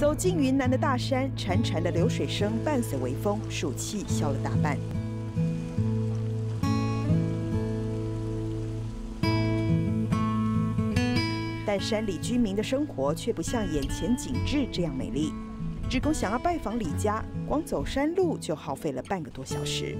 走进云南的大山，潺潺的流水声伴随微风，暑气消了大半。但山里居民的生活却不像眼前景致这样美丽。职工想要拜访李家，光走山路就耗费了半个多小时。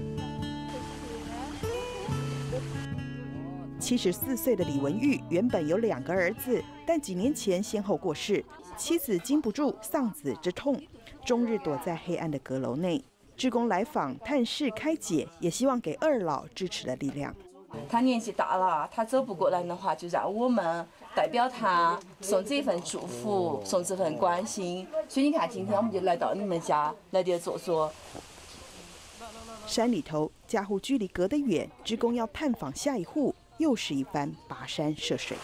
七十四岁的李文玉原本有两个儿子，但几年前先后过世，妻子经不住丧子之痛，终日躲在黑暗的阁楼内。职工来访探视开解，也希望给二老支持的力量。他年纪大了，他走不过来的话，就让我们代表他送这份祝福，送这份关心。所以你看，今天我们就来到你们家来这坐坐。山里头家户距离隔得远，职工要探访下一户，又是一番跋山涉水。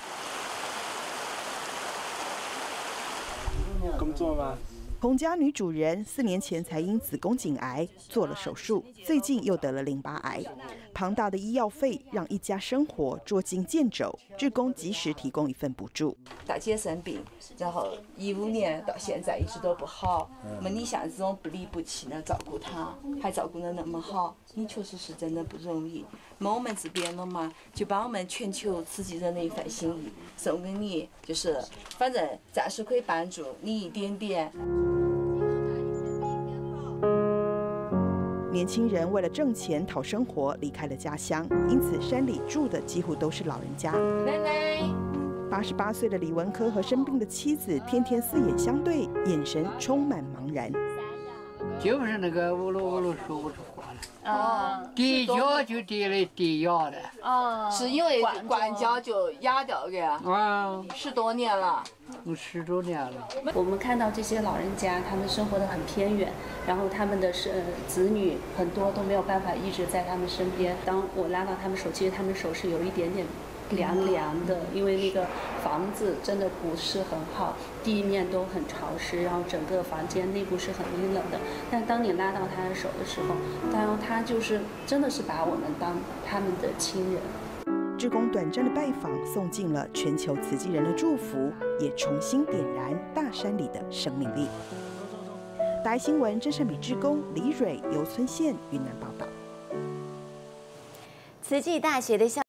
工作吗？洪家女主人四年前才因子宫颈癌做了手术，最近又得了淋巴癌，庞大的医药费让一家生活捉襟见肘。志工及时提供一份补助。大姐生病，然后一五年到现在一直都不好，那么你像这种不离不弃的照顾她，还照顾得那么好，你确实是真的不容易。那我们这边了嘛，就把我们全球慈济人的一份心意送给你，就是反正暂时可以帮助你一点点。年轻人为了挣钱讨生活，离开了家乡，因此山里住的几乎都是老人家。奶奶，八十八岁的李文科和生病的妻子天天四眼相对，眼神充满茫然。就是那个呜噜呜噜说不出话来。哦，跌跤就跌了跌哑的。哦，是因为管胶就压掉的。啊，十多年了。有十多年了。我们看到这些老人家，他们生活的很偏远，然后他们的是子女很多都没有办法一直在他们身边。当我拉到他们手，其实他们手是有一点点凉凉的，因为那个房子真的不是很好，地面都很潮湿，然后整个房间内部是很阴冷的。但当你拉到他的手的时候，当然他就是真的是把我们当他们的亲人。志工短暂的拜访，送进了全球慈济人的祝福，也重新点燃大山里的生命力。台新闻，真善美志工李蕊，游村县云南报道。慈济大学的校。